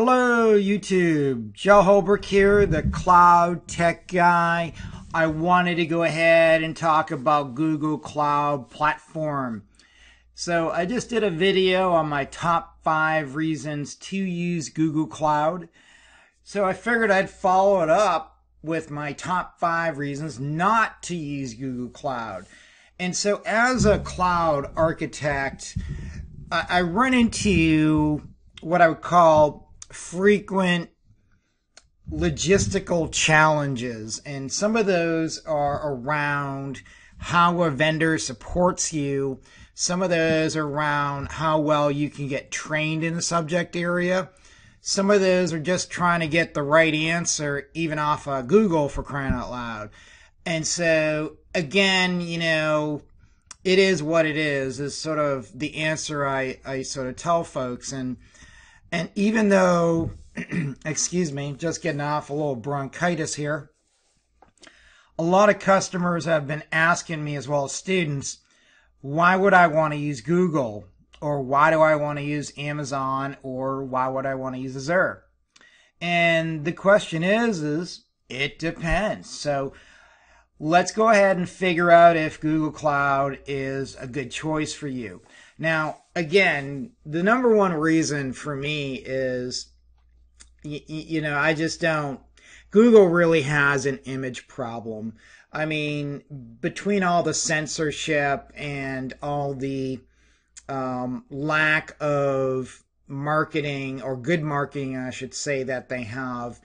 Hello, YouTube. Joe Holbrook here, the cloud tech guy. I wanted to go ahead and talk about Google Cloud Platform. So I just did a video on my top five reasons to use Google Cloud. So I figured I'd follow it up with my top five reasons not to use Google Cloud. And so as a cloud architect, I run into what I would call frequent logistical challenges. And some of those are around how a vendor supports you. Some of those are around how well you can get trained in the subject area. Some of those are just trying to get the right answer, even off of Google for crying out loud. And so, again, you know, it is what it is, is sort of the answer I, I sort of tell folks. And and even though, excuse me, just getting off a little bronchitis here, a lot of customers have been asking me, as well as students, why would I want to use Google? Or why do I want to use Amazon? Or why would I want to use Azure? And the question is, is it depends. So let's go ahead and figure out if Google Cloud is a good choice for you. Now, again, the number one reason for me is, you know, I just don't. Google really has an image problem. I mean, between all the censorship and all the um, lack of marketing or good marketing, I should say, that they have,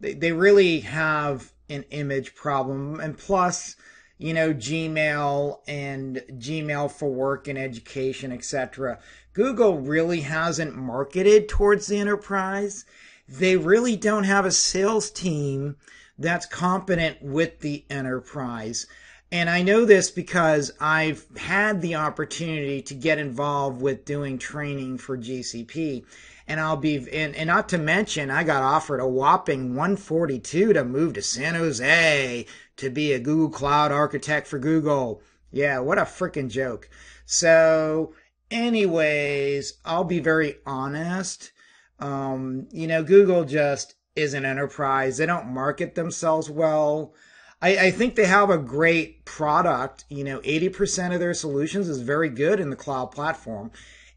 they, they really have an image problem. And plus, you know, Gmail and Gmail for work and education, etc. Google really hasn't marketed towards the enterprise. They really don't have a sales team that's competent with the enterprise. And I know this because I've had the opportunity to get involved with doing training for GCP. And I'll be, and, and not to mention, I got offered a whopping 142 to move to San Jose to be a Google Cloud architect for Google. Yeah, what a freaking joke. So, anyways, I'll be very honest. Um, you know, Google just is an enterprise. They don't market themselves well. I, I think they have a great product. You know, 80% of their solutions is very good in the cloud platform.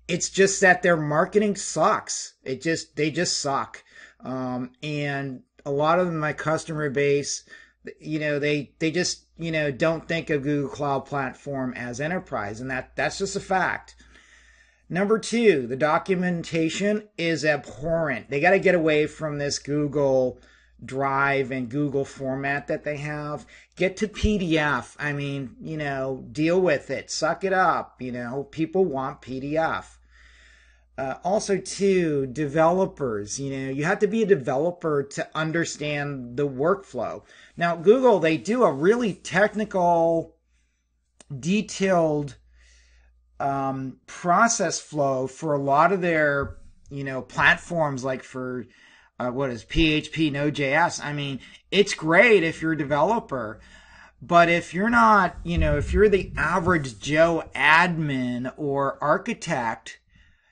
It's just that their marketing sucks. It just, they just suck. Um, and a lot of my customer base, you know they they just you know don't think of Google Cloud Platform as enterprise, and that that's just a fact. Number two, the documentation is abhorrent. They got to get away from this Google Drive and Google format that they have. Get to PDF. I mean, you know, deal with it. Suck it up. You know, people want PDF. Uh, also, too, developers, you know, you have to be a developer to understand the workflow. Now, Google, they do a really technical, detailed um, process flow for a lot of their, you know, platforms like for uh, what is PHP, Node.js. I mean, it's great if you're a developer. But if you're not, you know, if you're the average Joe admin or architect,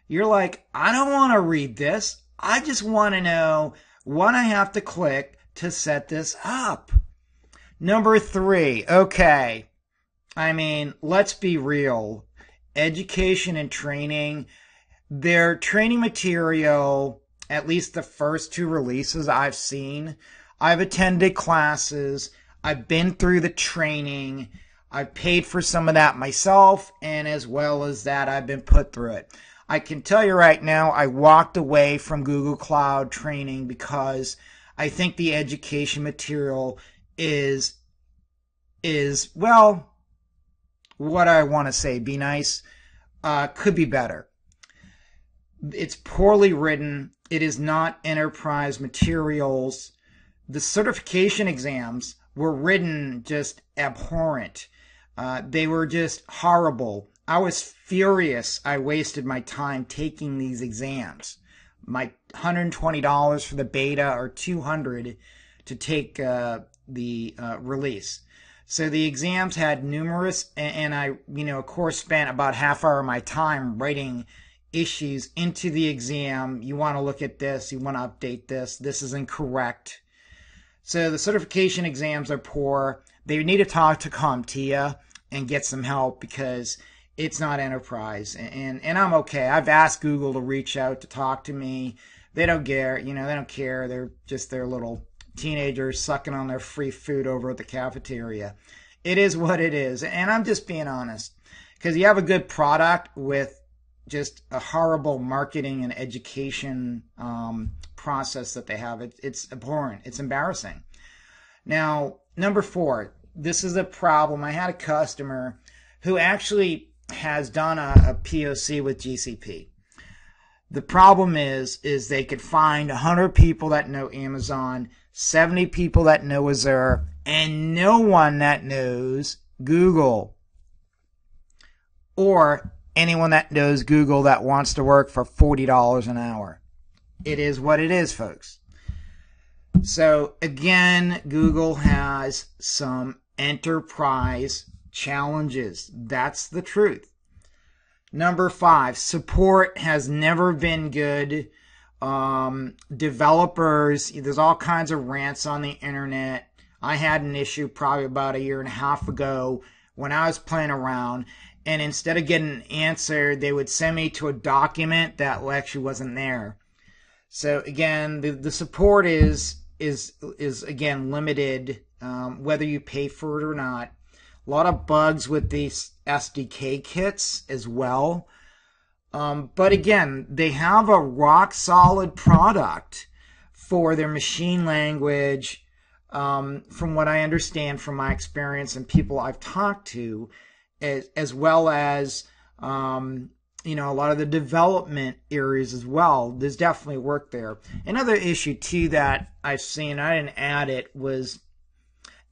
you're like, I don't want to read this. I just want to know what I have to click to set this up. Number three, okay. I mean, let's be real. Education and training, their training material, at least the first two releases I've seen, I've attended classes, I've been through the training, I've paid for some of that myself, and as well as that, I've been put through it. I can tell you right now, I walked away from Google Cloud training because I think the education material is, is, well, what I want to say, be nice, uh, could be better. It's poorly written. It is not enterprise materials. The certification exams were written just abhorrent. Uh, they were just horrible. I was furious I wasted my time taking these exams. My $120 for the beta or 200 to take uh, the uh, release. So the exams had numerous, and, and I, you know, of course, spent about half hour of my time writing issues into the exam. You want to look at this, you want to update this, this is incorrect. So the certification exams are poor. They need to talk to CompTIA and get some help because it's not enterprise. And, and I'm okay. I've asked Google to reach out to talk to me. They don't care, you know, they don't care. They're just their little teenagers sucking on their free food over at the cafeteria. It is what it is. And I'm just being honest because you have a good product with just a horrible marketing and education um, process that they have. It, it's abhorrent. It's embarrassing. Now, number four, this is a problem. I had a customer who actually has done a, a POC with GCP. The problem is, is they could find 100 people that know Amazon, 70 people that know Azure, and no one that knows Google. Or anyone that knows Google that wants to work for $40 an hour. It is what it is, folks. So again, Google has some enterprise challenges. That's the truth. Number five, support has never been good. Um, developers, there's all kinds of rants on the internet. I had an issue probably about a year and a half ago when I was playing around, and instead of getting an answer, they would send me to a document that actually wasn't there. So again, the, the support is is is again limited, um, whether you pay for it or not. A lot of bugs with these SDK kits as well. Um, but again, they have a rock solid product for their machine language. Um, from what I understand from my experience and people I've talked to, as, as well as um, you know a lot of the development areas as well. There's definitely work there. Another issue too that I've seen, I didn't add it, was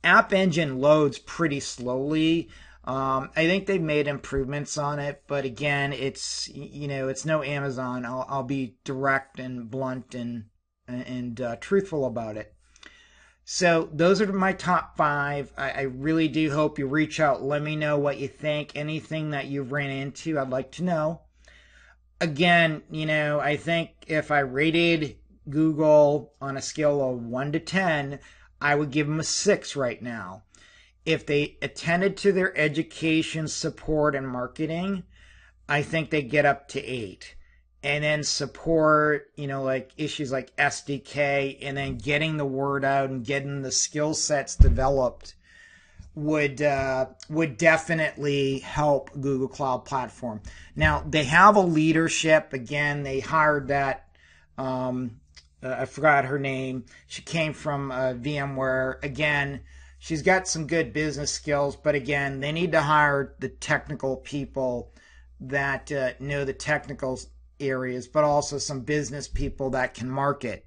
App Engine loads pretty slowly. Um, I think they've made improvements on it, but again, it's you know it's no Amazon. I'll, I'll be direct and blunt and and uh, truthful about it. So those are my top five. I, I, really do hope you reach out. Let me know what you think. Anything that you've ran into, I'd like to know. Again, you know, I think if I rated Google on a scale of one to ten, I would give them a six right now. If they attended to their education, support, and marketing, I think they get up to eight and then support, you know, like issues like SDK and then getting the word out and getting the skill sets developed would uh, would definitely help Google Cloud Platform. Now they have a leadership. Again, they hired that. Um, uh, I forgot her name. She came from uh, VMware. Again, she's got some good business skills, but again, they need to hire the technical people that uh, know the technicals areas, but also some business people that can market.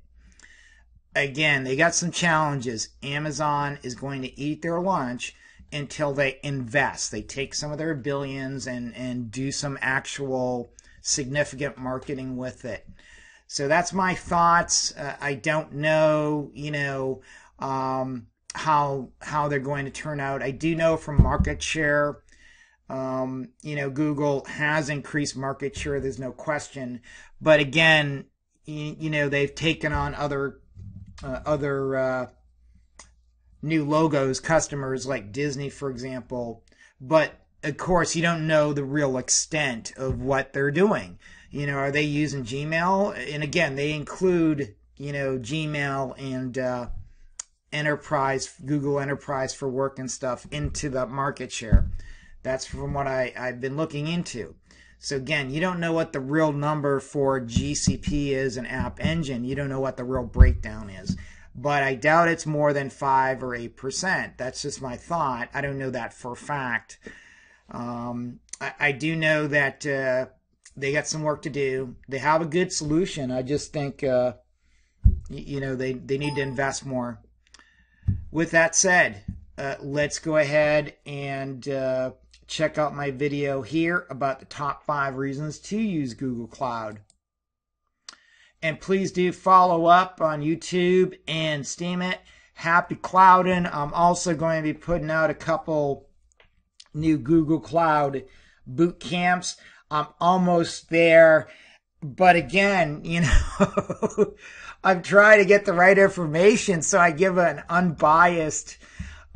Again, they got some challenges. Amazon is going to eat their lunch until they invest. They take some of their billions and, and do some actual significant marketing with it. So that's my thoughts. Uh, I don't know, you know, um, how how they're going to turn out. I do know from market share um, you know, Google has increased market share. There's no question. But again, you, you know, they've taken on other uh, other uh, new logos, customers like Disney, for example. But of course, you don't know the real extent of what they're doing. You know, are they using Gmail? And again, they include you know Gmail and uh, Enterprise, Google Enterprise for work and stuff into the market share. That's from what I, I've been looking into. So again, you don't know what the real number for GCP is and App Engine. You don't know what the real breakdown is. But I doubt it's more than 5 or 8%. That's just my thought. I don't know that for a fact. Um, I, I, do know that uh, they got some work to do. They have a good solution. I just think, uh, you know, they, they need to invest more. With that said, uh, let's go ahead and uh, check out my video here about the top five reasons to use Google Cloud. And please do follow up on YouTube and Steemit. Happy clouding. I'm also going to be putting out a couple new Google Cloud boot camps. I'm almost there. But again, you know, I'm trying to get the right information. So I give an unbiased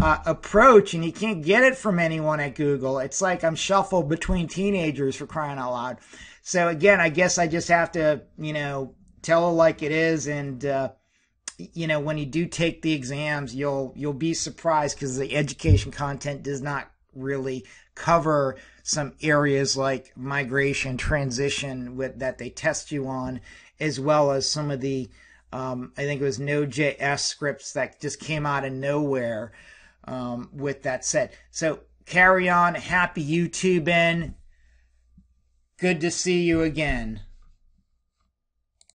uh, approach and you can't get it from anyone at Google. It's like I'm shuffled between teenagers for crying out loud. So again, I guess I just have to, you know, tell it like it is. And, uh, you know, when you do take the exams, you'll, you'll be surprised because the education content does not really cover some areas like migration, transition with, that they test you on, as well as some of the, um, I think it was Node.js scripts that just came out of nowhere um, with that said. So carry on. Happy YouTubing. Good to see you again.